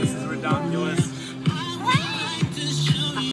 This is Redonkulous.